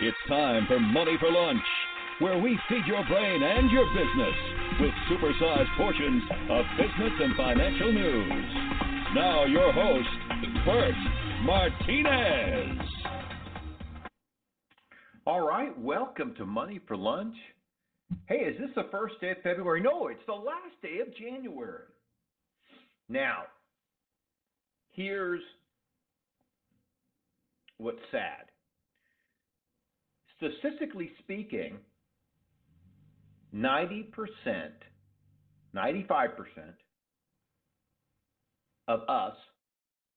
It's time for Money for Lunch, where we feed your brain and your business with supersized portions of business and financial news. Now, your host, Bert Martinez. All right, welcome to Money for Lunch. Hey, is this the first day of February? No, it's the last day of January. Now, here's what's sad. Statistically speaking, 90%, 95% of us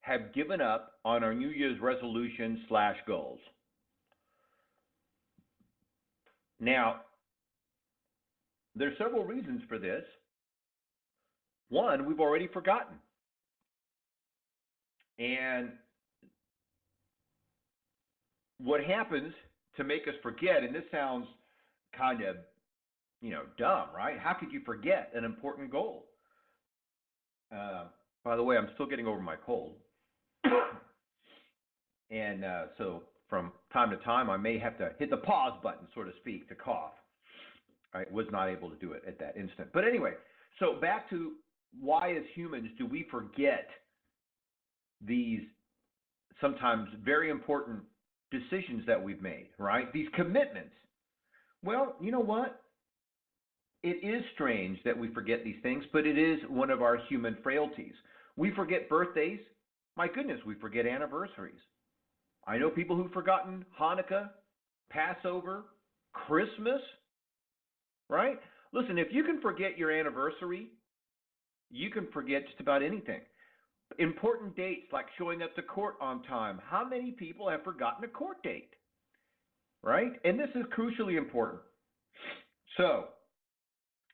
have given up on our New Year's resolution slash goals. Now, there's several reasons for this. One, we've already forgotten. And what happens to make us forget, and this sounds kind of, you know, dumb, right? How could you forget an important goal? Uh, by the way, I'm still getting over my cold. and uh, so from time to time, I may have to hit the pause button, so to speak, to cough. I was not able to do it at that instant. But anyway, so back to why, as humans, do we forget these sometimes very important decisions that we've made, right? These commitments. Well, you know what? It is strange that we forget these things, but it is one of our human frailties. We forget birthdays. My goodness, we forget anniversaries. I know people who've forgotten Hanukkah, Passover, Christmas, right? Listen, if you can forget your anniversary, you can forget just about anything. Important dates like showing up to court on time. How many people have forgotten a court date? Right? And this is crucially important. So,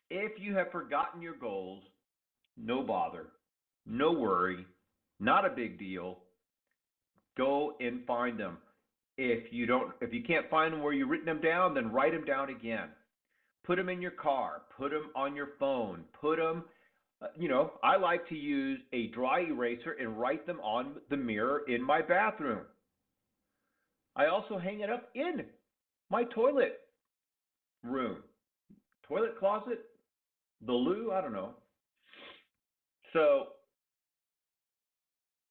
if you have forgotten your goals, no bother, no worry, not a big deal. Go and find them. If you don't if you can't find them where you've written them down, then write them down again. Put them in your car, put them on your phone, put them Uh, you know, I like to use a dry eraser and write them on the mirror in my bathroom. I also hang it up in my toilet room, toilet closet, the loo, I don't know. So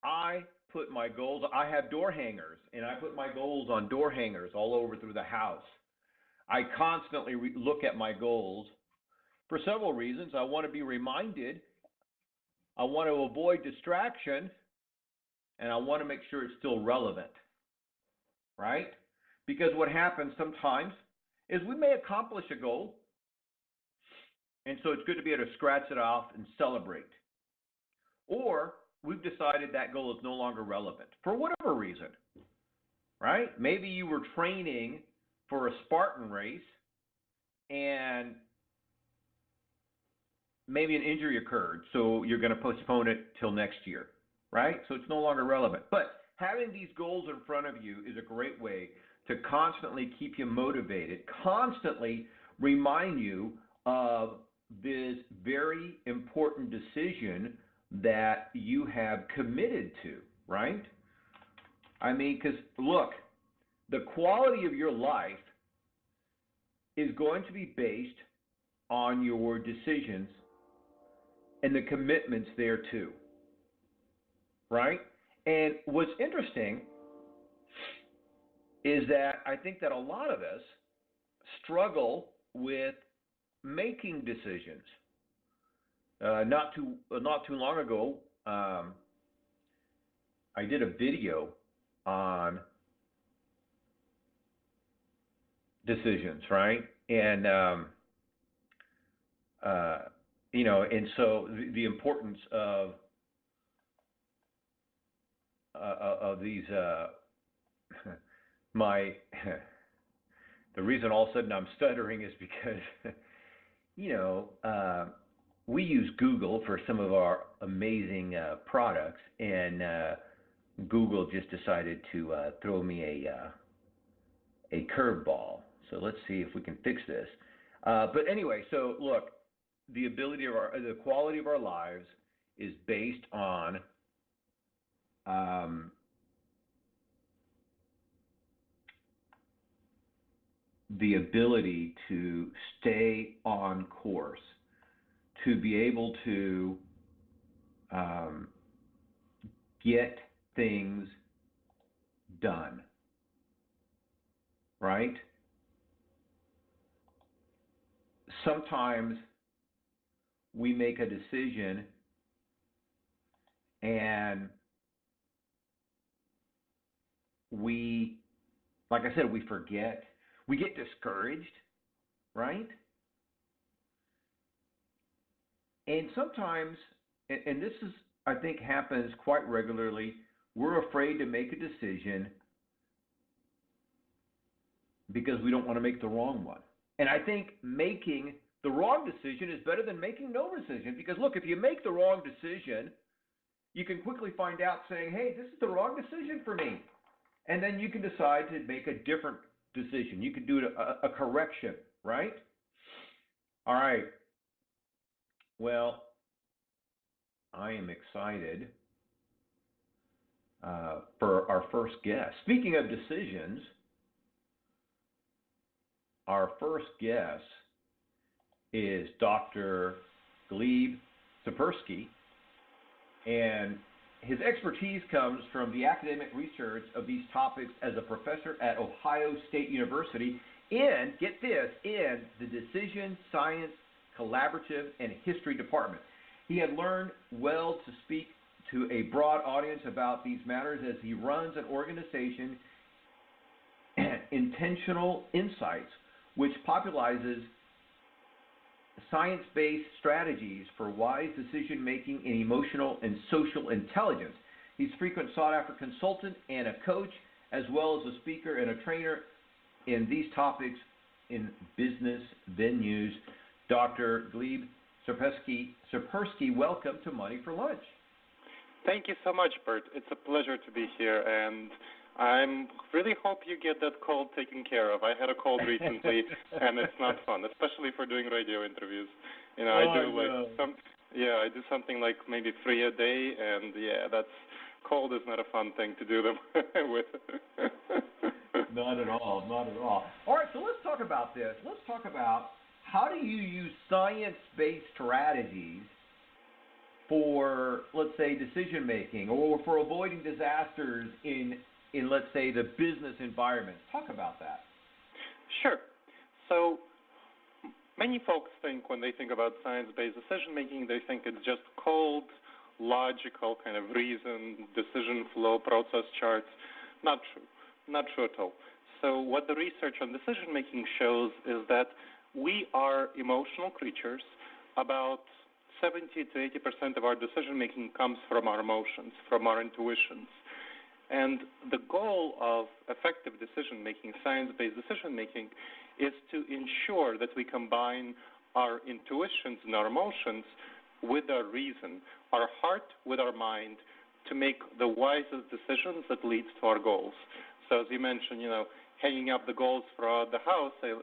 I put my goals, I have door hangers, and I put my goals on door hangers all over through the house. I constantly re- look at my goals for several reasons. I want to be reminded, I want to avoid distraction, and I want to make sure it's still relevant. Right? Because what happens sometimes is we may accomplish a goal, and so it's good to be able to scratch it off and celebrate. Or we've decided that goal is no longer relevant for whatever reason. Right? Maybe you were training for a Spartan race and maybe an injury occurred, so you're going to postpone it till next year, right? So it's no longer relevant. But having these goals in front of you is a great way to constantly keep you motivated, constantly remind you of this very important decision that you have committed to, right? I mean, because look, the quality of your life is going to be based on your decisions and the commitments there too. Right? And what's interesting is that I think that a lot of us struggle with making decisions. Uh, not too uh, not too long ago, um, I did a video on decisions, right? And um, uh, you know, and so the, the importance of uh, of these uh, my the reason all of a sudden I'm stuttering is because you know uh, we use Google for some of our amazing uh, products, and uh, Google just decided to uh, throw me a a curveball. So let's see if we can fix this. But anyway, so look, the ability of our, the quality of our lives is based on um, the ability to stay on course, to be able to um, get things done. Right? Sometimes we make a decision and we, like I said, we forget. We get discouraged, right? And sometimes, and this is, I think, happens quite regularly, we're afraid to make a decision because we don't want to make the wrong one. And I think making the wrong decision is better than making no decision because, look, if you make the wrong decision, you can quickly find out saying, hey, this is the wrong decision for me. And then you can decide to make a different decision. You can do a, a correction, right? All right. Well, I am excited uh, for our first guest. Speaking of decisions, our first guest is Dr. Gleb Tsipursky, and his expertise comes from the academic research of these topics as a professor at Ohio State University in, get this, in the Decision Science Collaborative and History Department. He had learned well to speak to a broad audience about these matters as he runs an organization, Intentional Insights, which popularizes science based strategies for wise decision making in emotional and social intelligence. He's a frequent sought after consultant and a coach, as well as a speaker and a trainer in these topics in business venues. Dr. Gleb Tsipursky, Tsipursky, welcome to Money for Lunch. Thank you so much, Bert. It's a pleasure to be here, and I'm really hope you get that cold taken care of. I had a cold recently, and it's not fun, especially for doing radio interviews. You know, oh, I do like some, yeah, I do something like maybe three a day, and yeah, that's cold is not a fun thing to do them with. not at all, not at all. All right, so let's talk about this. Let's talk about how do you use science-based strategies for, let's say, decision making or for avoiding disasters in in, let's say, the business environment. Talk about that. Sure. So many folks think when they think about science-based decision making, they think it's just cold, logical kind of reason, decision flow, process charts. Not true. Not true at all. So what the research on decision making shows is that we are emotional creatures. About 70 to 80 percent of our decision making comes from our emotions, from our intuitions. And the goal of effective decision making, science based decision making, is to ensure that we combine our intuitions and our emotions with our reason, our heart with our mind, to make the wisest decisions that leads to our goals. So as you mentioned, you know, hanging up the goals for the house, I,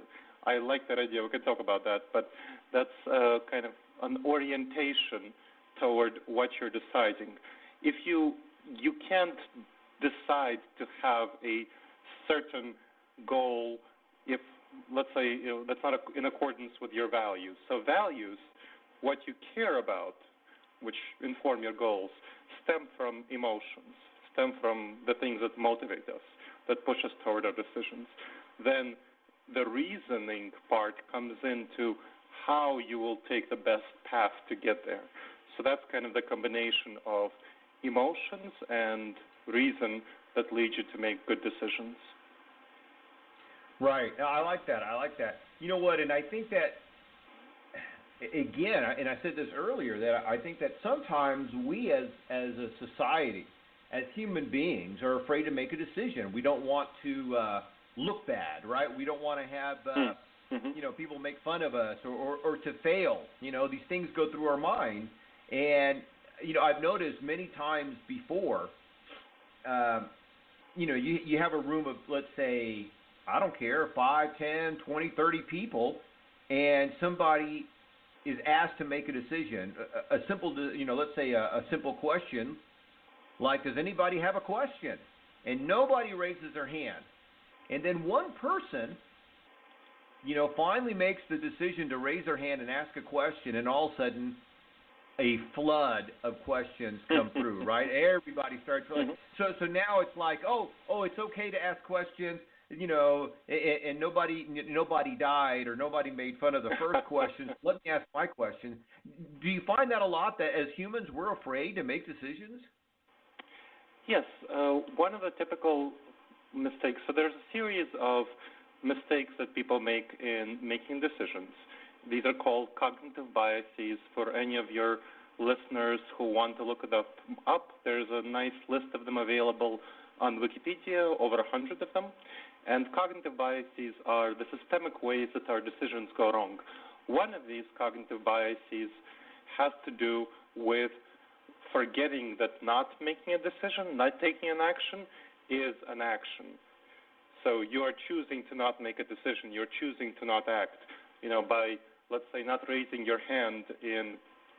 I like that idea. We can talk about that, but that's uh, kind of an orientation toward what you're deciding. If you you can't decide to have a certain goal if let's say you know, that's not in accordance with your values. So values, what you care about, which inform your goals, stem from emotions, stem from the things that motivate us, that push us toward our decisions. Then the reasoning part comes into how you will take the best path to get there. So that's kind of the combination of emotions and reason that lead you to make good decisions. Right. I like that. I like that. You know what? And I think that again, and I said this earlier that I think that sometimes we as as a society, as human beings, are afraid to make a decision. We don't want to uh, look bad, right? We don't want to have uh, hmm. mm-hmm. you know people make fun of us or, or or to fail. You know, these things go through our mind, and you know I've noticed many times before um, you know, you you have a room of let's say I don't care, five, ten, twenty, thirty people, and somebody is asked to make a decision, a, a simple, you know, let's say a, a simple question, like, does anybody have a question? And nobody raises their hand. And then one person you know, finally makes the decision to raise their hand and ask a question, and all of a sudden, a flood of questions come through, right? Everybody starts like, Mhm. so so now it's like, oh, oh, it's okay to ask questions, you know, and, and nobody nobody died or nobody made fun of the first question. Let me ask my question. Do you find that a lot that as humans we're afraid to make decisions? Yes, uh, one of the typical mistakes. So there's a series of mistakes that people make in making decisions. These are called cognitive biases. For any of your listeners who want to look it up, up there's a nice list of them available on Wikipedia, over a hundred of them. And cognitive biases are the systemic ways that our decisions go wrong. One of these cognitive biases has to do with forgetting that not making a decision, not taking an action, is an action. So you are choosing to not make a decision. You're choosing to not act. You know, by let's say not raising your hand in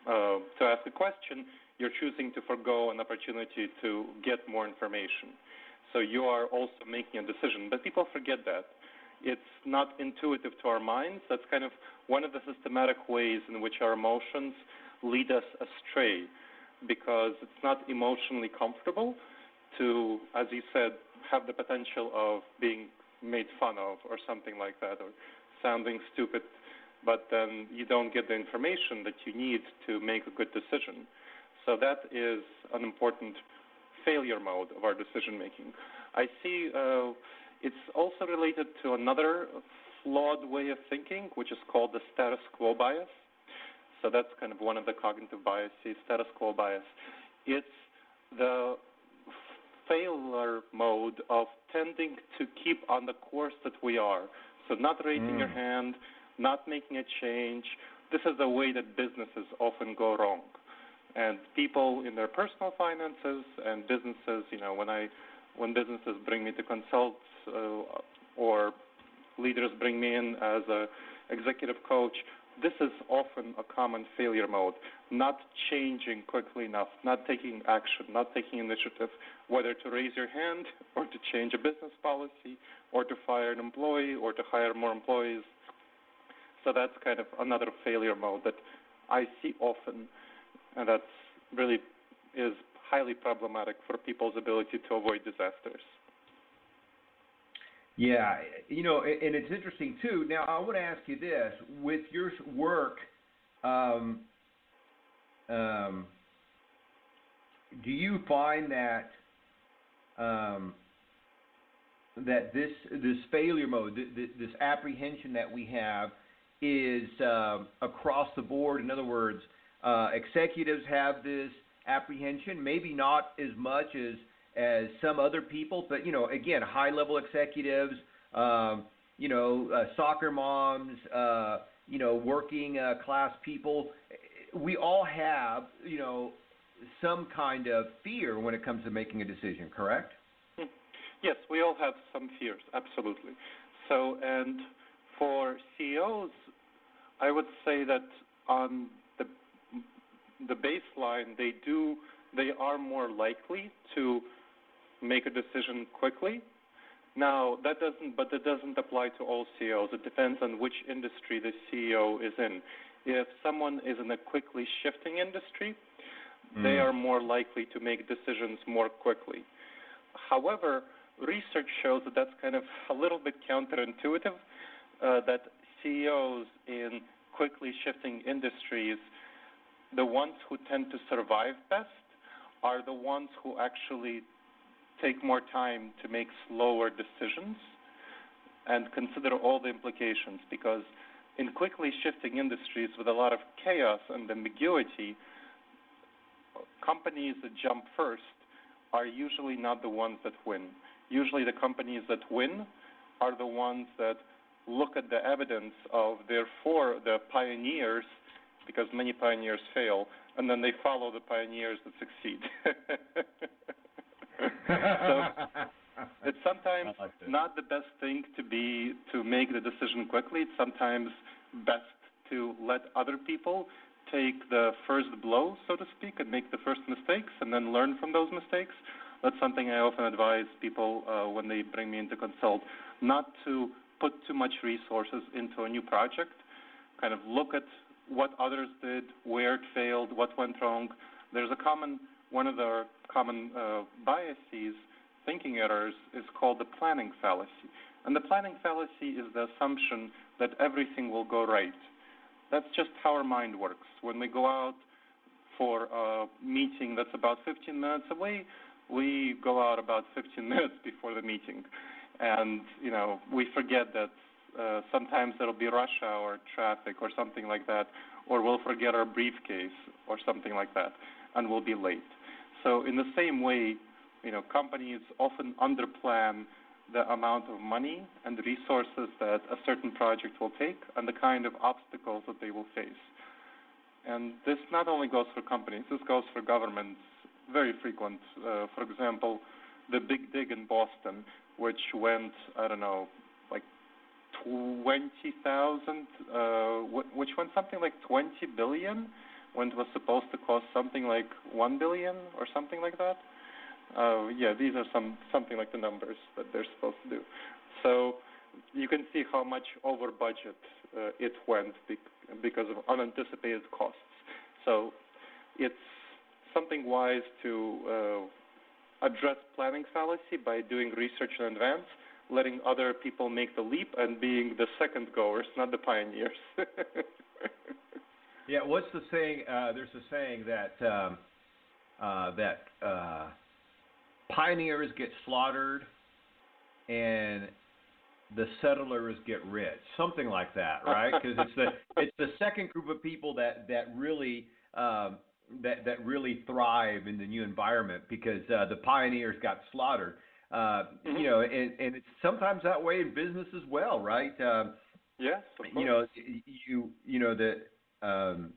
uh, to ask a question, you're choosing to forego an opportunity to get more information. So you are also making a decision. But people forget that. It's not intuitive to our minds. That's kind of one of the systematic ways in which our emotions lead us astray because it's not emotionally comfortable to, as you said, have the potential of being made fun of or something like that or sounding stupid, but then you don't get the information that you need to make a good decision. So that is an important failure mode of our decision making. I see uh, it's also related to another flawed way of thinking, which is called the status quo bias. So that's kind of one of the cognitive biases, status quo bias. It's the failure mode of tending to keep on the course that we are. So not raising Mm. your hand, not making a change. This is the way that businesses often go wrong. And people in their personal finances and businesses, you know, when I when businesses bring me to consult uh, or leaders bring me in as a executive coach, this is often a common failure mode. Not changing quickly enough, not taking action, not taking initiative, whether to raise your hand or to change a business policy or to fire an employee or to hire more employees. So that's kind of another failure mode that I see often, and that really is highly problematic for people's ability to avoid disasters. Yeah, you know, and it's interesting too. Now, I want to ask you this: with your work, um, um, do you find that um, that this this failure mode, this, this apprehension that we have, is um, across the board? In other words, uh, executives have this apprehension, maybe not as much as as some other people, but you know, again, high level executives, um, you know, uh, soccer moms, uh, you know, working uh, class people, we all have, you know, some kind of fear when it comes to making a decision, correct? Yes, we all have some fears, absolutely. So, and for CEOs, I would say that on the the baseline, they do they are more likely to make a decision quickly. Now, that doesn't, but that doesn't apply to all CEOs. It depends on which industry the CEO is in. If someone is in a quickly shifting industry, they Mm. are more likely to make decisions more quickly. However, research shows that that's kind of a little bit counterintuitive, uh, that CEOs in quickly shifting industries, the ones who tend to survive best, are the ones who actually take more time to make slower decisions and consider all the implications because in quickly shifting industries with a lot of chaos and ambiguity, companies that jump first are usually not the ones that win. Usually the companies that win are the ones that look at the evidence of therefore the pioneers because many pioneers fail and then they follow the pioneers that succeed. so it's sometimes like not the best thing to be to make the decision quickly. It's sometimes best to let other people take the first blow, so to speak, and make the first mistakes, and then learn from those mistakes. That's something I often advise people uh, when they bring me in to consult, not to put too much resources into a new project, kind of look at what others did, where it failed, what went wrong. There's a common, one of the common uh, biases, thinking errors, is called the planning fallacy. And the planning fallacy is the assumption that everything will go right. That's just how our mind works. When we go out for a meeting that's about 15 minutes away, we go out about 15 minutes before the meeting. And, you know, we forget that uh, sometimes it'll be rush hour traffic or something like that, or we'll forget our briefcase or something like that, and we'll be late. So in the same way, you know, companies often underplan the amount of money and resources that a certain project will take and the kind of obstacles that they will face. And this not only goes for companies, this goes for governments, very frequent. Uh, for example, the Big Dig in Boston, which went, I don't know, like 20,000, uh, which went something like 20 billion, when it was supposed to cost something like 1 billion or something like that. Uh, yeah, these are some something like the numbers that they're supposed to do. So you can see how much over budget uh, it went because of unanticipated costs. So it's something wise to uh, address planning fallacy by doing research in advance, letting other people make the leap, and being the second goers, not the pioneers. yeah, what's the saying? Uh, there's a saying that um, uh, that uh, pioneers get slaughtered and the settlers get rich, something like that, right? Because it's the it's the second group of people that that really um, that that really thrive in the new environment because uh, the pioneers got slaughtered. Uh, mm-hmm. You know, and and it's sometimes that way in business as well, right? Uh, yes. You know, you you know that. Um,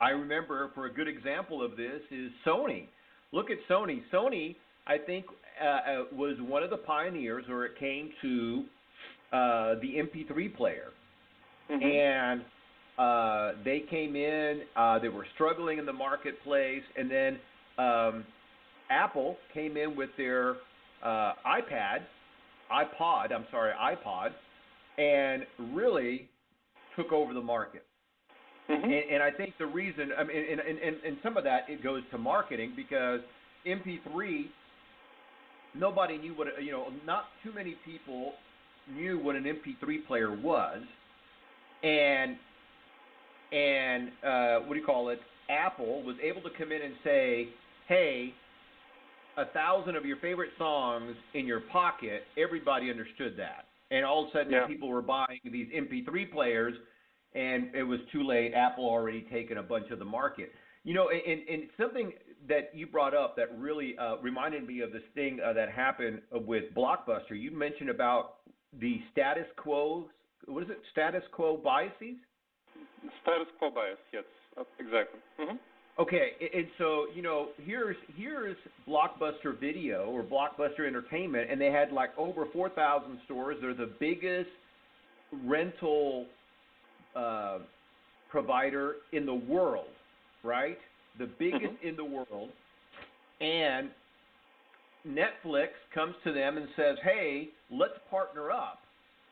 I remember for a good example of this is Sony. Look at Sony. Sony, I think, uh, uh was one of the pioneers, where it came to uh, the MP3 player, mm-hmm. and uh, they came in. Uh, they were struggling in the marketplace, and then um, Apple came in with their uh, iPad, iPod. I'm sorry, iPod, and really took over the market. Mm-hmm. And, and I think the reason, I mean, and, and, and, and some of that it goes to marketing because MP3 nobody knew what you know not too many people knew what an MP3 player was, and and uh, what do you call it? Apple was able to come in and say, "Hey, a thousand of your favorite songs in your pocket." Everybody understood that, and all of a sudden, yeah. people were buying these MP3 players, and it was too late. Apple already taken a bunch of the market. You know, and, and something that you brought up that really uh, reminded me of this thing uh, that happened with Blockbuster. You mentioned about the status quo. What is it? Status quo biases. Status quo bias. Yes, uh, exactly. Mm-hmm. Okay, and so you know, here's here's Blockbuster Video or Blockbuster Entertainment, and they had like over four thousand stores. They're the biggest rental uh, provider in the world, right? The biggest mm-hmm. in the world, and Netflix comes to them and says, "Hey, let's partner up.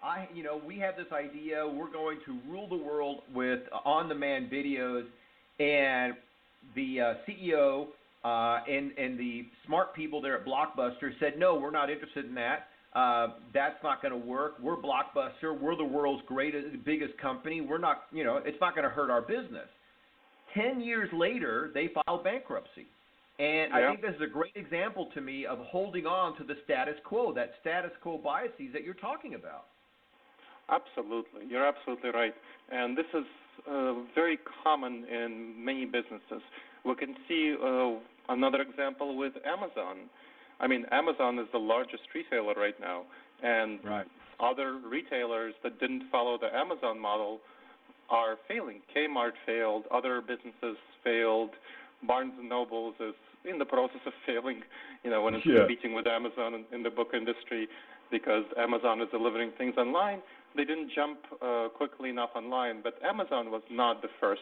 I, you know, we have this idea. We're going to rule the world with on-demand videos." And the uh, CEO uh, and and the smart people there at Blockbuster said, "No, we're not interested in that. Uh, that's not going to work. We're Blockbuster. We're the world's greatest, biggest company. We're not, you know, it's not going to hurt our business." Ten years later, they filed bankruptcy. And I think this is a great example to me of holding on to the status quo, that status quo biases that you're talking about. Absolutely. You're absolutely right. And this is uh, very common in many businesses. We can see uh, another example with Amazon. I mean, Amazon is the largest retailer right now, and right. other retailers that didn't follow the Amazon model are failing. Kmart failed, other businesses failed. Barnes and Nobles is in the process of failing, you know, when it's yeah. competing with Amazon in, in the book industry because Amazon is delivering things online. They didn't jump uh, quickly enough online, but Amazon was not the first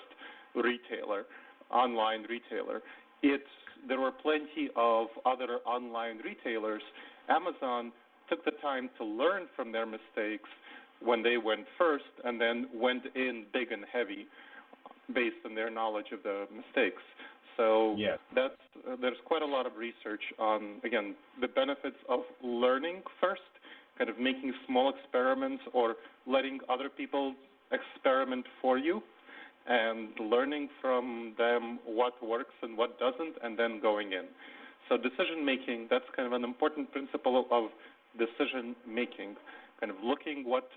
retailer, online retailer. It's there were plenty of other online retailers. Amazon took the time to learn from their mistakes, when they went first and then went in big and heavy based on their knowledge of the mistakes. So yes. that's uh, there's quite a lot of research on again the benefits of learning first, kind of making small experiments or letting other people experiment for you and learning from them what works and what doesn't and then going in. So decision making, that's kind of an important principle of decision making, kind of looking what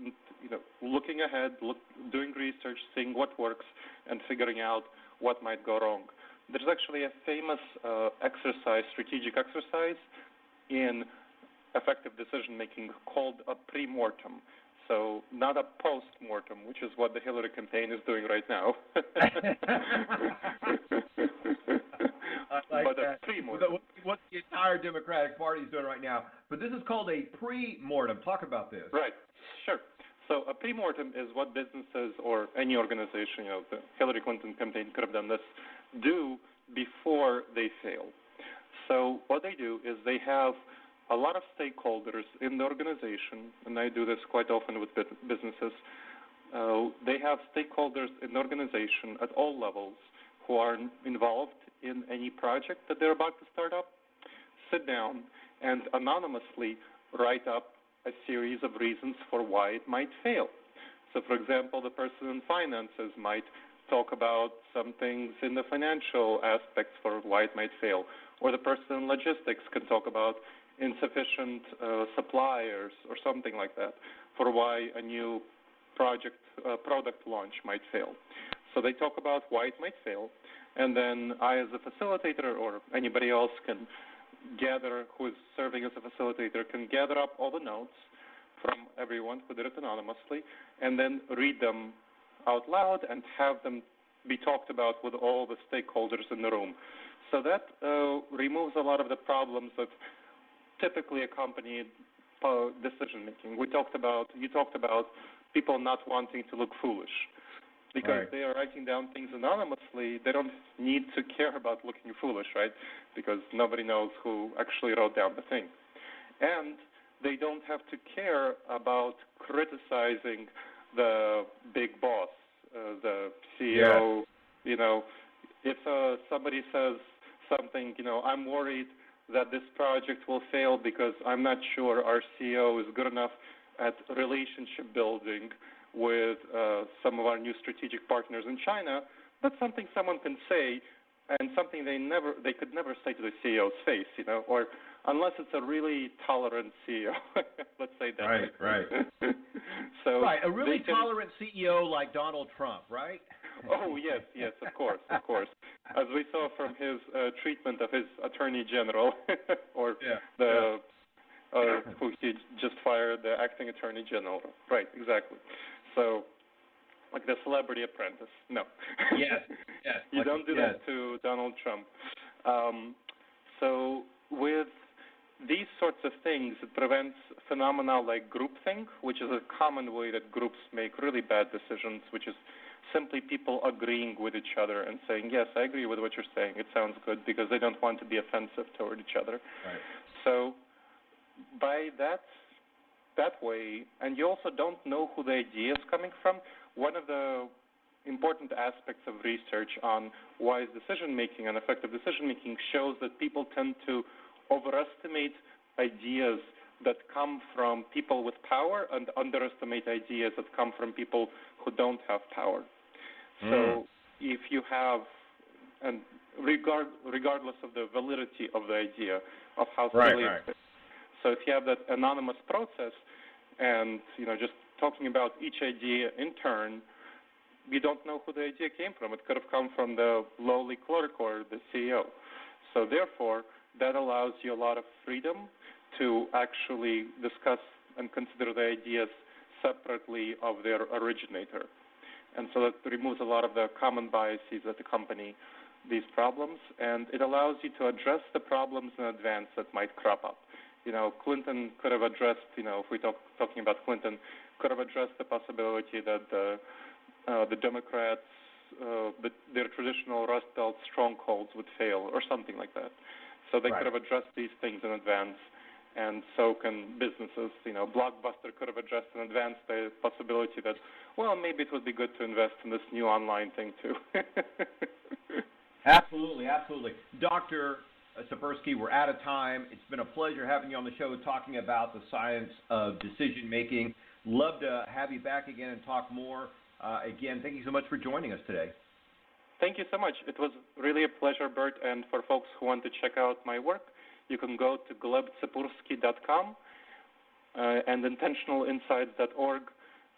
you know, looking ahead, look, doing research, seeing what works, and figuring out what might go wrong. There's actually a famous uh, exercise, strategic exercise, in effective decision making called a pre-mortem. So not a post-mortem, which is what the Hillary campaign is doing right now. like but that. a pre-mortem. What the entire Democratic Party is doing right now. But this is called a pre-mortem. Talk about this. Right. Sure. So a pre-mortem is what businesses or any organization, you know, the Hillary Clinton campaign could have done this, do before they fail. So what they do is they have a lot of stakeholders in the organization, and I do this quite often with businesses. Uh, they have stakeholders in the organization at all levels who are involved in any project that they're about to start up. Sit down and anonymously write up a series of reasons for why it might fail. So, for example, the person in finances might talk about some things in the financial aspects for why it might fail, or the person in logistics can talk about insufficient uh, suppliers or something like that for why a new project uh, product launch might fail. So they talk about why it might fail, and then I, as a facilitator, or anybody else can gather who is serving as a facilitator can gather up all the notes from everyone who did it anonymously and then read them out loud and have them be talked about with all the stakeholders in the room. So that uh, removes a lot of the problems that typically accompany uh, decision making. We talked about you talked about people not wanting to look foolish because right. they are writing down things anonymously. They don't need to care about looking foolish, right? Because nobody knows who actually wrote down the thing, and they don't have to care about criticizing the big boss, uh, the CEO. Yes. You know, if uh, somebody says something, you know, I'm worried that this project will fail because I'm not sure our CEO is good enough at relationship building with uh, some of our new strategic partners in China. That's something someone can say, and something they never they could never say to the CEO's face, you know, or unless it's a really tolerant CEO. Let's say that. Right, right. so right, a really can, tolerant CEO like Donald Trump, right? Oh yes, yes, of course, of course. As we saw from his uh, treatment of his attorney general, or yeah, the yeah. uh, who he just fired, the acting attorney general. Right, exactly. So, like the Celebrity Apprentice. No. Yes. Yes. you like, don't do yes. that to Donald Trump. Um, so with these sorts of things, it prevents phenomena like groupthink, which is a common way that groups make really bad decisions, which is simply people agreeing with each other and saying, "Yes, I agree with what you're saying. It sounds good," because they don't want to be offensive toward each other. Right. So, by that that way, and you also don't know who the idea is coming from. One of the important aspects of research on wise decision making and effective decision making shows that people tend to overestimate ideas that come from people with power and underestimate ideas that come from people who don't have power. Mm. So if you have, and regard, regardless of the validity of the idea of how right, silly right. So if you have that anonymous process, and you know just talking about each idea in turn, you don't know who the idea came from. It could have come from the lowly clerk or the CEO. So therefore, that allows you a lot of freedom to actually discuss and consider the ideas separately of their originator. And so that removes a lot of the common biases that accompany these problems, and it allows you to address the problems in advance that might crop up. You know, Clinton could have addressed, you know, if we're talk, talking about Clinton, could have addressed the possibility that the, uh, the Democrats, uh, the, their traditional Rust Belt strongholds would fail or something like that. So they right. could have addressed these things in advance and so can businesses. You know, Blockbuster could have addressed in advance the possibility that, well, maybe it would be good to invest in this new online thing too. absolutely, absolutely. Dr. Tsipursky, we're out of time. It's been a pleasure having you on the show talking about the science of decision making. Love to have you back again and talk more. Uh, again, thank you so much for joining us today. Thank you so much. It was really a pleasure, Bert. And for folks who want to check out my work, you can go to glebtsipursky.com uh, and intentionalinsights.org.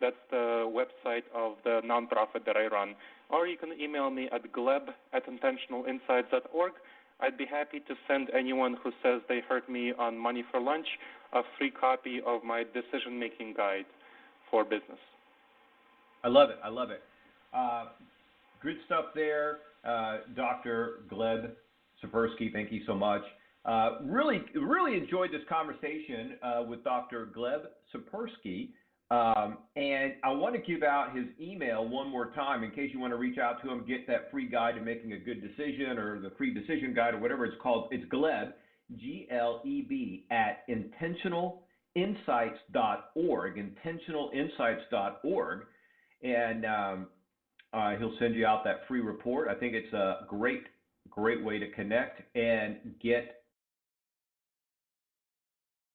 That's the website of the nonprofit that I run. Or you can email me at gleb at intentionalinsights.org. I'd be happy to send anyone who says they heard me on Money for Lunch a free copy of my decision making guide for business. I love it. I love it. Uh, good stuff there, uh, Dr. Gleb Tsipursky. Thank you so much. Uh, really, really enjoyed this conversation uh, with Dr. Gleb Tsipursky. Um, and I want to give out his email one more time in case you want to reach out to him, get that free guide to making a good decision or the free decision guide or whatever it's called. It's Gleb, G L E B, at intentionalinsights.org, intentionalinsights.org. And um, uh, he'll send you out that free report. I think it's a great, great way to connect and get